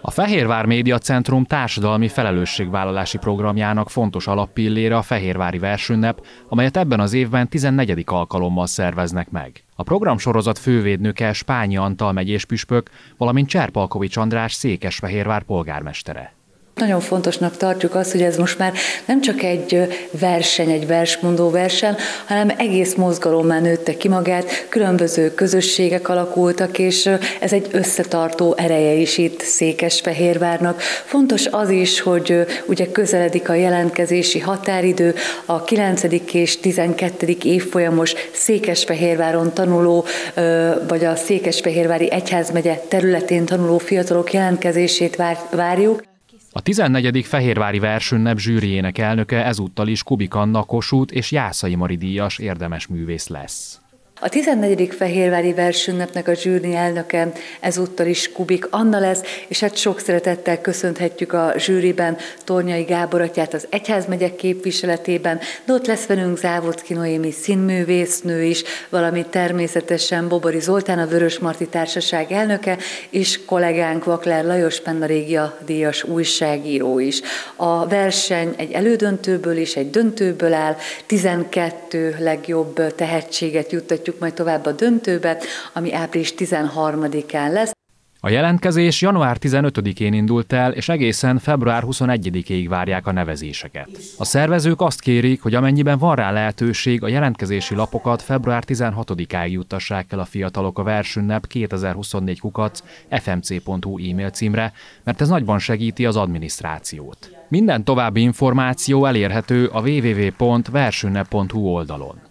A Fehérvár Média Centrum társadalmi felelősségvállalási programjának fontos alappillére a Fehérvári versünnep, amelyet ebben az évben 14. alkalommal szerveznek meg. A programsorozat fővédnöke Spányi Antal megyés püspök, valamint Cserpalkovics András Székesfehérvár polgármestere. Nagyon fontosnak tartjuk azt, hogy ez most már nem csak egy verseny, egy versmondó verseny, hanem egész mozgalommá nőtte ki magát, különböző közösségek alakultak, és ez egy összetartó ereje is itt Székesfehérvárnak. Fontos az is, hogy ugye közeledik a jelentkezési határidő, a 9. és 12. évfolyamos Székesfehérváron tanuló, vagy a Székesfehérvári Egyházmegye területén tanuló fiatalok jelentkezését várjuk. A 14. Fehérvári versünnep zsűriének elnöke ezúttal is Kubik Anna Kossuth és Jászai Mari díjas érdemes művész lesz. A 14. Fehérvári versünnepnek a zsűri elnöke ezúttal is Kubik Anna lesz, és hát sok szeretettel köszönhetjük a zsűriben Tornyai Gábor atyát az Egyházmegyek képviseletében, de ott lesz velünk Závodki Noémi színművésznő is, valamint természetesen Bobori Zoltán, a Vörös Marti Társaság elnöke, és kollégánk Vakler Lajos Penna Régia díjas újságíró is. A verseny egy elődöntőből és egy döntőből áll, 12 legjobb tehetséget juttatjuk folytatjuk majd tovább a döntőbe, ami április 13-án lesz. A jelentkezés január 15-én indult el, és egészen február 21-ig várják a nevezéseket. A szervezők azt kérik, hogy amennyiben van rá lehetőség, a jelentkezési lapokat február 16-áig juttassák el a fiatalok a versünnep 2024 kukac fmc.hu e-mail címre, mert ez nagyban segíti az adminisztrációt. Minden további információ elérhető a www.versünnep.hu oldalon.